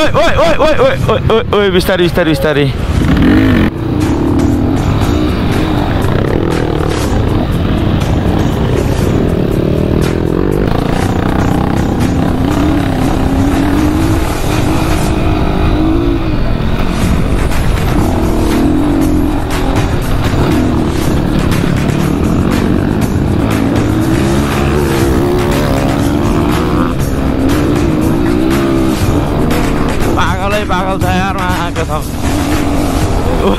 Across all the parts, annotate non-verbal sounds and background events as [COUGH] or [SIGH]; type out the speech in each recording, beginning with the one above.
oi, oi, oi, oi, oi, oi, oi, oi, bestari, bestari, bestari. Hello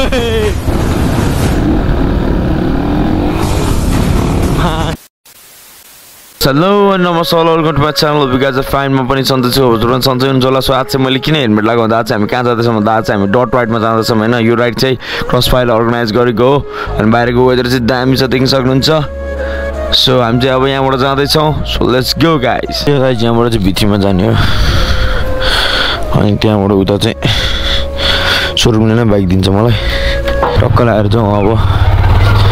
नमस्कार welcome to channel of fine म पनि सन्चै छु हजुर सन्चै हुनुहुन्छ होला सो आज चाहिँ मैले किन हेलमेट भन्दा आज चाहिँ हामी कहाँ जाँदैछौँ भन्दा आज चाहिँ हामी डट राइडमा जाँदैछौँ होइन यो राइड चाहिँ क्रस फाइल अर्गनाइज गरेको हो अनि बाहिरको वेदर चाहिँ दामी छ देख्न सक्नुहुन्छ सो हामी चाहिँ अब यहाँबाट जाँदैछौँ सो लेट्स गो गाइस यहाँबाट चाहिँ भित्रीमा जाने हो अनि त्यहाँबाट उता चाहिँ सोरुमले नै बाइक दिन्छ मलाई। टक्क लगाएर जाउँ अब।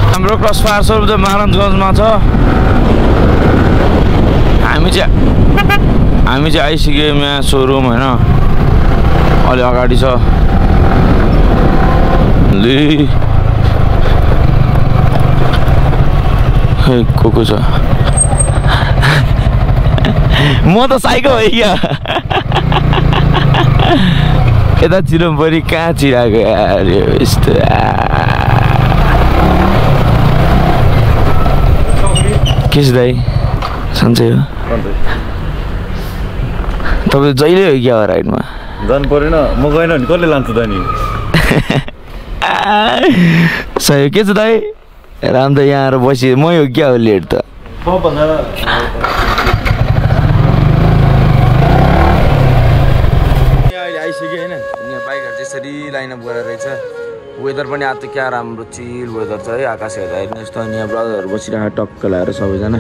हाम्रो क्रस फायर सोरुम चाहिँ महाराजगञ्जमा छ। हामी चाहिँ हामी चाहिँ आइसक्यौँ यहाँ सोरुम होइन। अलि अगाडि छ। को को छ? [LAUGHS] म त साइको हो क्या? [LAUGHS] यता चिरम पनि कहाँ चिराएको यो यस्तो के छ दाइ? सन्चै हो। तपाईँ जहिले हो क्या हो राइडमा? जानु परेन। म गएन भने कसले लान्छ त नि? [LAUGHS] सही के छ दाइ? राम त यहाँ आएर बसी। मै हो क्या हो लेट त अहिले आइसक्यो होइन यहाँ त्यसरी लाइनअप गरेर रहेछ। वेदर पनि आज त क्या राम्रो चिल वेदर छ है आकाश हेर्दा हेर्नु यस्तो अनि यहाँ ब्रदरहरू बसिरहेको टक्क लगाएर सबैजना।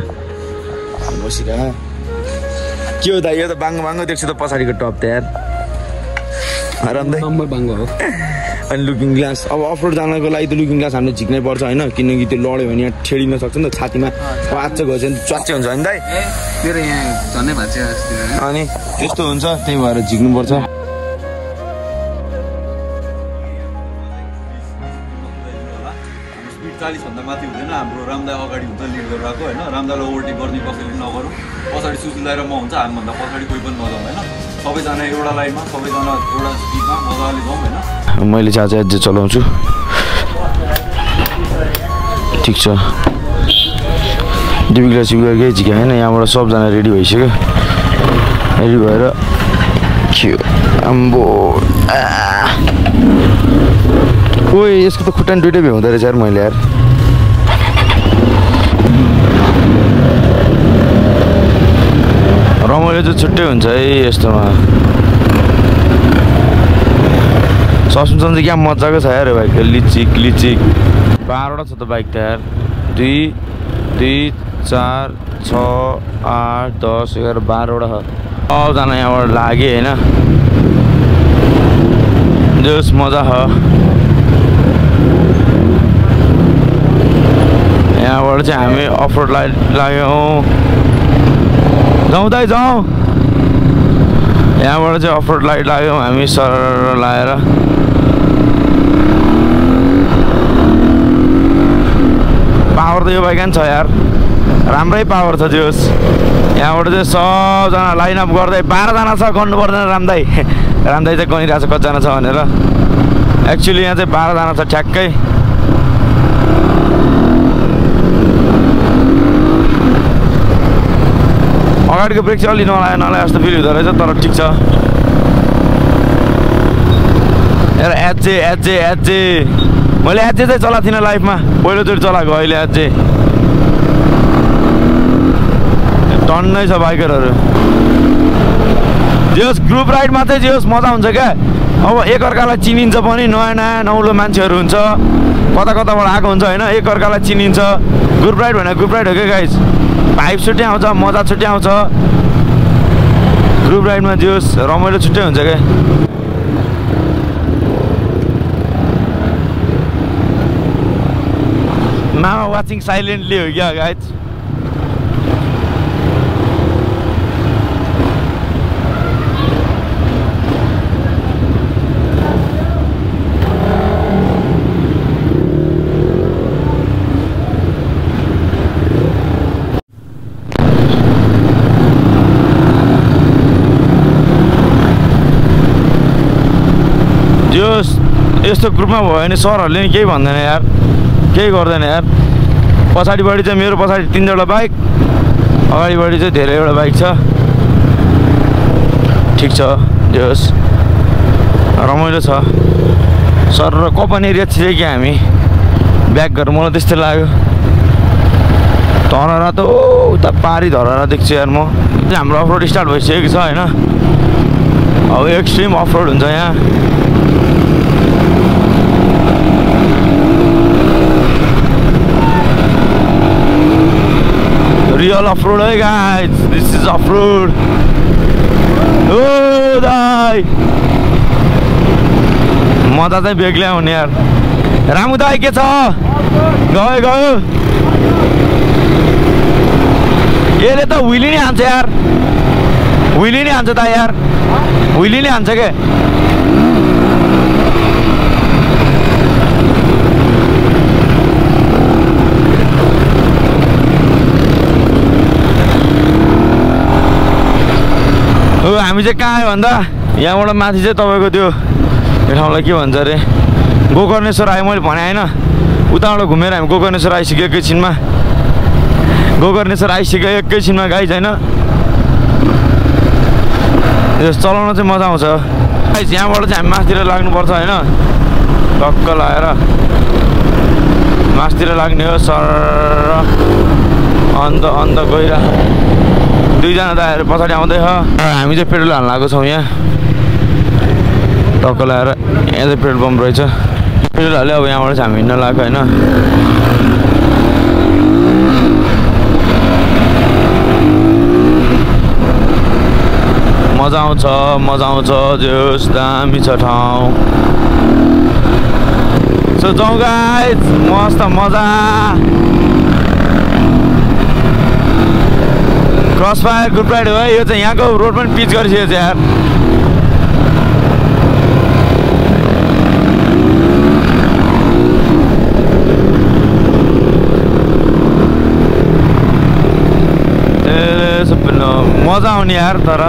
बसिरहेको के हो दाइ यो त बाङ्गो बाङ्गो देख्छु त पछाडिको टप त यार। बाङ्गो हो। अनि लुकिङ ग्लास अब अफरोड जानको लागि त लुकिङ ग्लास हामीले झिक्नै पर्छ होइन किनकि त्यो लड्यो भने यहाँ ठेडिन सक्छ नि त छातीमा। पाँच गयो भने च्वाच्चे हुन्छ नि होइन? अनि त्यस्तो हुन्छ त्यही भएर झिक्नुपर्छ। हाम्रो रामदा अगाडि हुन्छ लिड गरेर आएको होइन? रामदालाई ओभरटेक गर्ने कसैले नगरौँ। पछाडि सुशील र म हुन्छ हामीभन्दा पछाडि कोही पनि नजाउँ होइन? सबैजना एउटा लाइनमा सबैजना एउटा स्पिडमा मजाले जाउँ होइन? मैले चाहिँ आज चलाउँछु। ठिक छ। डिबिग्ला सिबिग्ला झिक्यो होइन यहाँबाट सबजना रेडी भइसक्यो। रेडी भएर हो? आम्बो। ओए यसको त खुट्टा दुइटै भ्याउँदो रहेछ यार मैले यार। रमाइलो चाहिँ छुट्टै हुन्छ है यस्तोमा। सस्पेन्सन चाहिँ क्या मजाको छ यार बाइक लिचिक लिचिक। बाह्रवटा छ त बाइक त यार। दुई दुई चार छ आठ दस एघार बाह्रवटा छ। सबजना यहाँबाट लाग्यो होइन। जोस् मजा छ। यहाँबाट चाहिँ हामी अफरोड लाग्यौँ। जाउँ दाइ जाउँ। यहाँबाट चाहिँ अफरोड लाइट लाग्यौँ हामी सर लाएर। पावर त यो बाइक छ यार। राम्रै पावर छ जोस् यहाँबाट चाहिँ सबजना लाइनअप गर्दै बाह्रजना छ गर्नु पर्दैन रामदाई रामदाई चाहिँ गनिरहेको छ कतिजना छ भनेर। एक्चुली यहाँ चाहिँ बाह्रजना छ ठ्याक्कै। अगाडिको ब्रेक चाहिँ अलि नलायो नलायो जस्तो फिल हुँदो रहेछ तर ठिक छ हेर एचजे एचजे एचजे मैले एचजे चाहिँ चलाएको थिइनँ लाइफमा पहिलोचोटि चलाएको अहिले एचजे टन्नै छ बाइकरहरू जे होस् ग्रुप राइडमा चाहिँ जे होस् मजा हुन्छ क्या अब एकअर्कालाई चिनिन्छ पनि नयाँ नयाँ नौलो मान्छेहरू हुन्छ कता कताबाट आएको हुन्छ होइन? एकअर्कालाई चिनिन्छ। ग्रुप राइड भनेर ग्रुप राइड हो क्या गाइज भाइब छुट्टै आउँछ मजा छुट्टै आउँछ। ग्रुप राइडमा जे होस् रमाइलो छुट्टै हुन्छ क्या। मामा वाचिङ साइलेन्टली हो क्या गाइज यो यस्तो ग्रुपमा भयो भने सरहरूले नि केही भन्दैन यार। केही गर्दैन यार। पछाडिपट्टि चाहिँ मेरो पछाडि तिनवटा बाइक अगाडिपट्टि चाहिँ धेरैवटा बाइक छ। ठिक छ जे होस्। रमाइलो छ। सर र कपन एरिया छिरे कि हामी? ब्याक गरेर मलाई त्यस्तै लाग्यो। धरहरा त ओ उता पारी धरहरा देख्छु यार म। हाम्रो अफरोड स्टार्ट भइसकेको छ होइन? अब एक्सट्रिम अफरोड हुन्छ यहाँ। रियल अफरोड है गाइज दिस इज अफरोड ओ दाई मजा चाहिँ बेग्लै हुने यार। रामु दाई के छ? गयो त हुइली नै हान्छ यार। हुइली नै यार। के? हो हामी चाहिँ कहाँ आयो भन्दा? यहाँबाट माथि चाहिँ तपाईँको त्यो यो ठाउँलाई के भन्छ अरे? गोकर्णेश्वर आयो मैले भने होइन। उताबाट घुमेर हामी गोकर्णेश्वर आइसक्यो एकैछिनमा। गोकर्णेश्वर आइसक्यो एकैछिनमा गाई छैन चलाउन चाहिँ मजा आउँछ। यहाँबाट चाहिँ हामी मासतिर लाग्नुपर्छ होइन? टक्क लगाएर। मासतिर लाग्ने हो सर। अन्त अन्त गइरह। दुईजना दाइहरू पछाडि आउँदैछ हामी चाहिँ पेट्रोल हाल्न लागेको छौँ यहाँ। टक्क लगाएर यहाँ चाहिँ पेट्रोल पम्प रहेछ। पेट्रोल हाल्यो अब यहाँबाट चाहिँ हामी हिँड्न लागेको होइन। मजा आउँछ मजा आउँछ जोस् दामी छ ठाउँ। सो गाइज मस्त मजा। क्रस फायर ग्रुप राइड हो यो चाहिँ यहाँको रोड पनि पिच गरिसकेको छ यार। मजा आउने यार तर।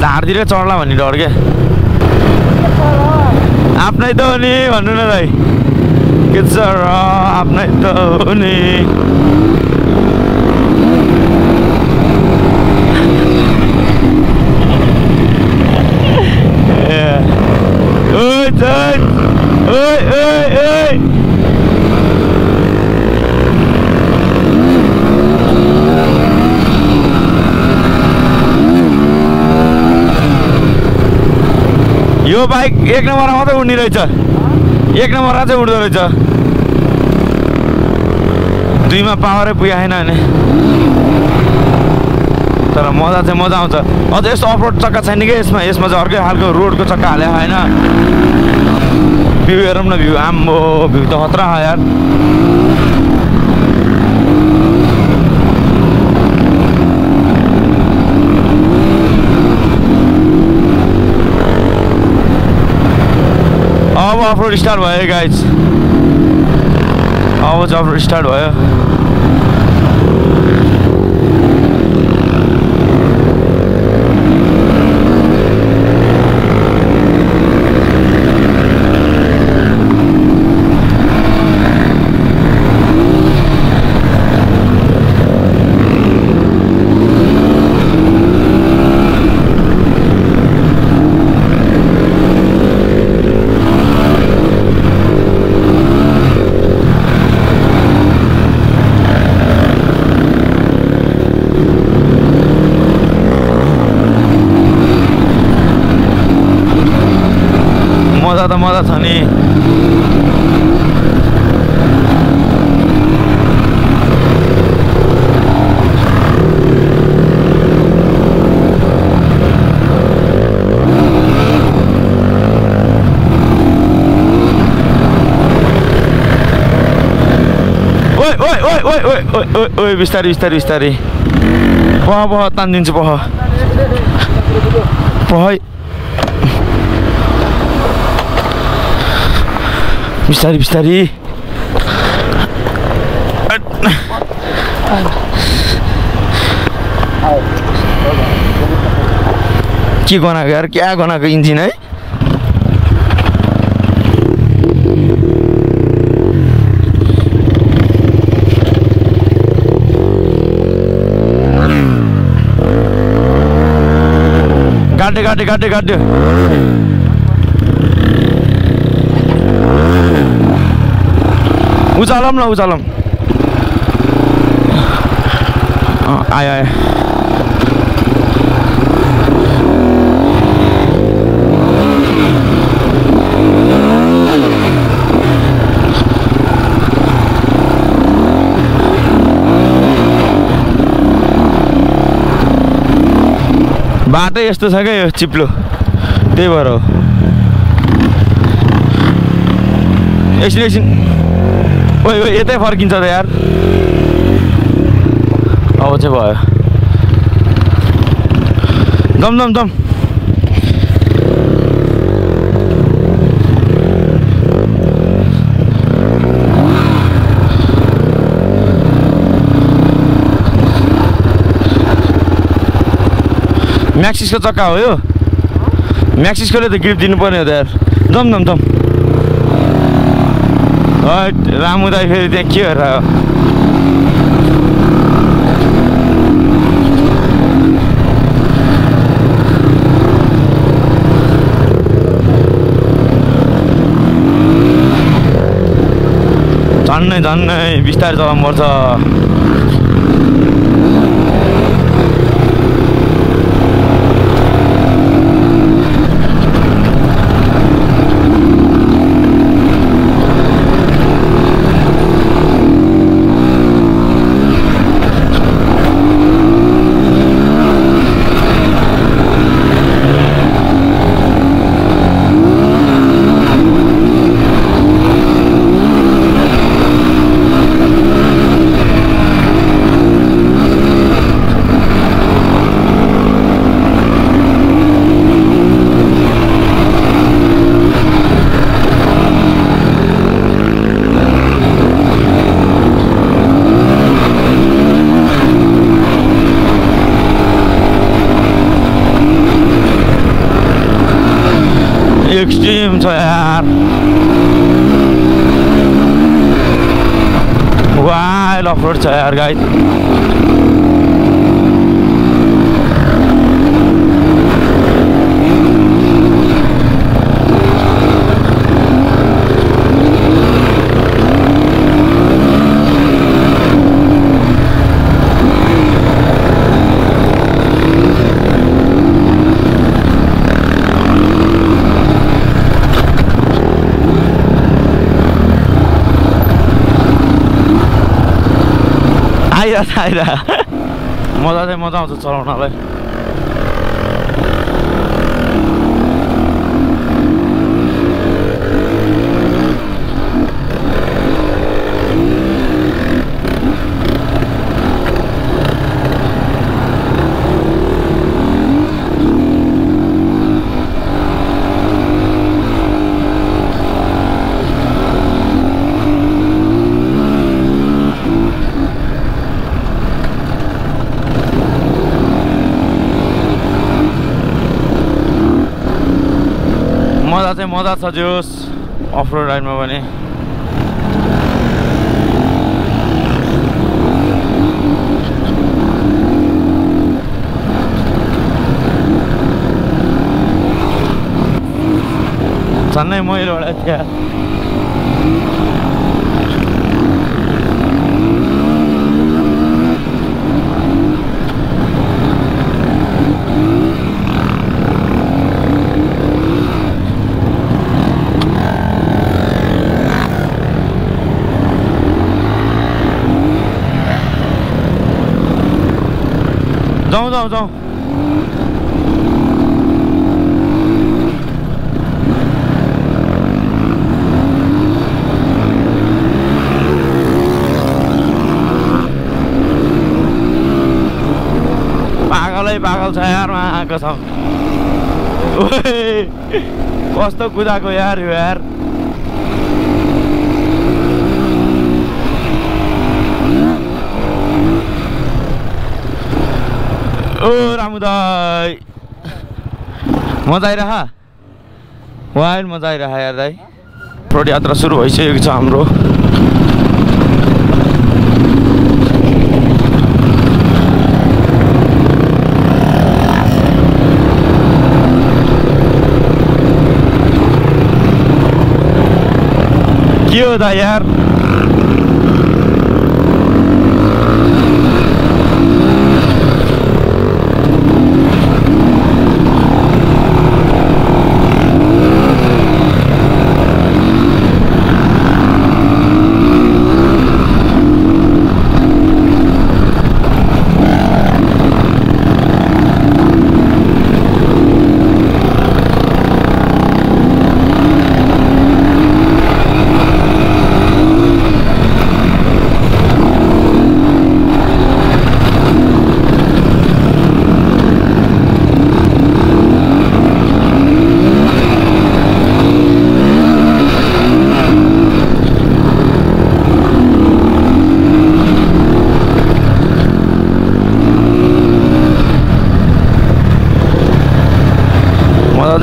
झारतिर चढ्ला भन्ने डर क्या आफ्नै त हो नि भन्नु न दाइ। के छ र आफ्नै त हो नि? ए, ओइ चल यो बाइक एक नम्बरमा मात्रै उड्ने रहेछ। एक नम्बरमा चाहिँ उड्दो रहेछ। दुईमा पावरै पुगेन भने। तर मजा चाहिँ मजा आउँछ। अझ यस्तो अफरोड चक्का छैन कि यसमा? यसमा चाहिँ अर्कै खालको रोडको चक्का हाले होइन। भ्यू हेरौँ न भ्यू। आम्बो भ्यू त खतरा यार। अब अफरोड स्टार्ट भयो गाइज अब चाहिँ अफरोड स्टार्ट भयो मजा छ नि ओइ बिस्तारी बिस्तारी बिस्तारी। पह पह तानिदिन्छु पह पहै बिस्तारी बिस्तारी। के गनाएको यार क्या गनाएको इन्जिन है? काट्यो काट्यो काट्यो काट्यो उचालौँ न उचालौँ आयो आयो। बाटो यस्तो छ क्या यो चिप्लो? त्यही भएर हो। एकछिन एकछिन। ओइ ओइ यतै फर्किन्छ त यार। अब चाहिँ भयो। दम दम दम। म्याक्सिसको चक्का हो यो। म्याक्सिसकोले त ग्रिप दिनुपर्ने हो त यार। दम दम दम। रामु दाई फेरि त्यहाँ के गरेर आयो? झन्नै झन्नै बिस्तारै चलाउनु एक्सट्रिम छ यार वाइल अफ रोड छ यार गाई आइरहेको छ आइरहेको मजा मजा आउँछ चलाउनलाई मजा चाहिँ मजा छ जोस्। अफ रोड राइडमा पनि झन्नै एउटा त्यहाँ जाउँ जाउँ पागलै पागल छ यार आएको छ कस्तो कुदाएको यार यो यार समुदाय। मजा आइरह? वाइल मजा आइरह यार दाइ। रोड यात्रा सुरु भइसकेको छ हाम्रो। के हो त यार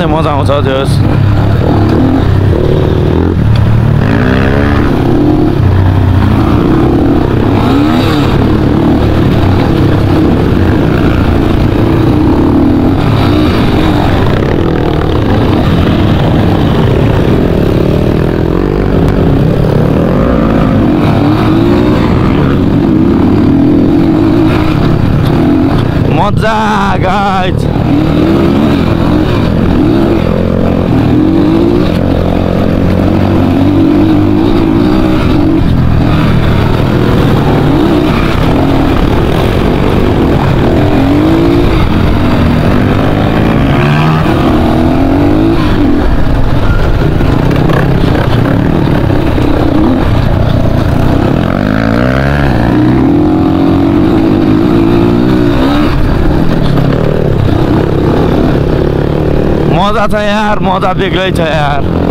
मजा चाहिँ मजा आउँछ जस मजा गाइज मजा छ यार मजा बेग्लै छ यार